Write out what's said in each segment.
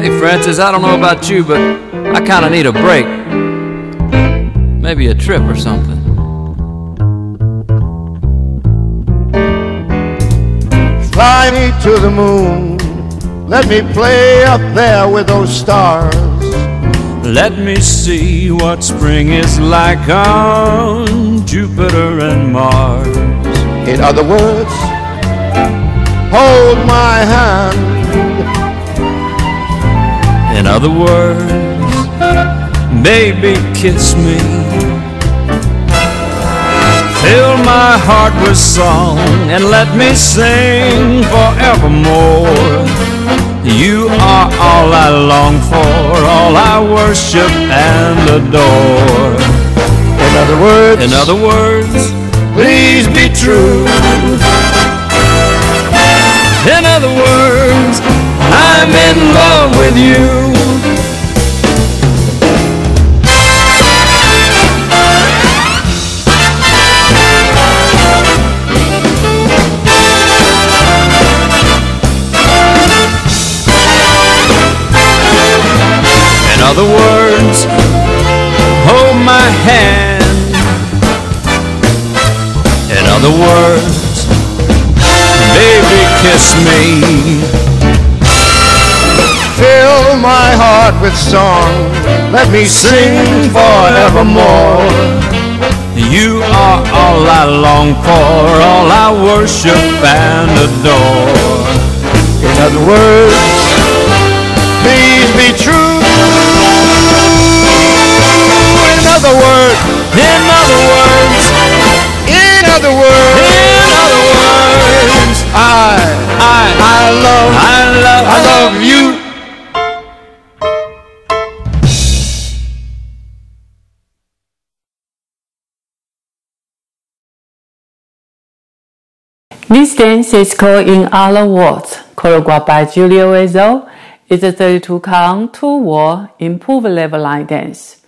Hey, Francis, I don't know about you, but I kind of need a break. Maybe a trip or something. Fly me to the moon. Let me play up there with those stars. Let me see what spring is like on Jupiter and Mars. In other words, hold my hand. In other words, baby, kiss me. Fill my heart with song and let me sing forevermore. You are all I long for, all I worship and adore. In other words, In other words, please be true. in other words, I'm in love with you. Other words, baby, kiss me. Fill my heart with song. Let me sing forevermore. You are all I long for, all I worship and adore. In other words, This dance is called In Other Words, choreographed by Julia Wetzel. It's a 32 count, two wall, improver level line dance.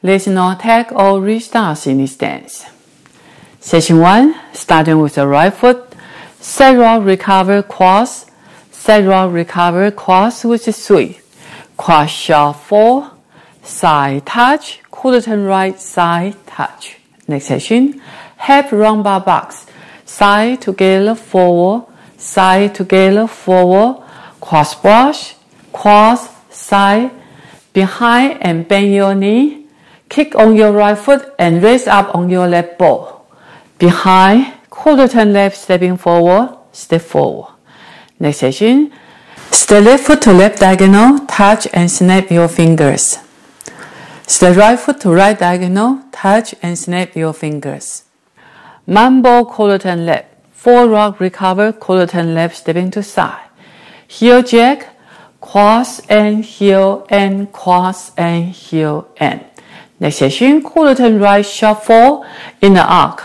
There's no tag or restarts in this dance. Session 1, starting with the right foot, rock recover cross, rock recover cross with 3, cross shot 4, side touch, quarter turn right, side touch. Next session, half rumba box, side together forward, side together forward, cross brush, cross, side, behind and bend your knee, kick on your right foot and raise up on your left ball. Behind, quarter turn left, stepping forward, step forward. Next session, step left foot to left diagonal, touch and snap your fingers. Step right foot to right diagonal, touch and snap your fingers. Mambo turn left. Four rock recover, turn left, stepping to side. Heel jack, cross and heel and cross and heel and. Next session, quarter turn right, shuffle in the arc.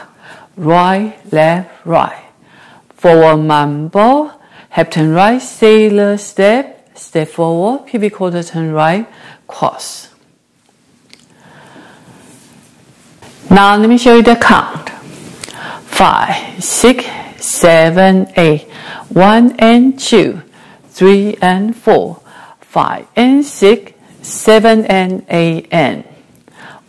Right, left, right. Forward mambo, half turn right, sailor step, step forward, pivot quarter turn right, cross. Now let me show you the count. Five, six, seven, eight. One and two, three and four, five and six, seven and eight and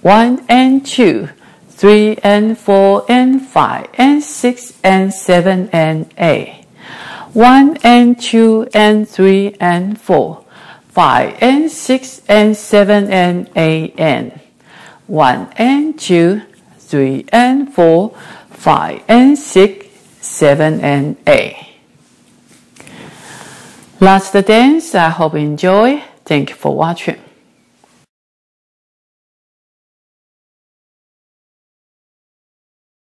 one and two, three and four and five and six and seven and eight. One and two and three and four, five and six and seven and eight and one and two, three and four, five and six, seven and eight. Last dance. I hope you enjoy. Thank you for watching.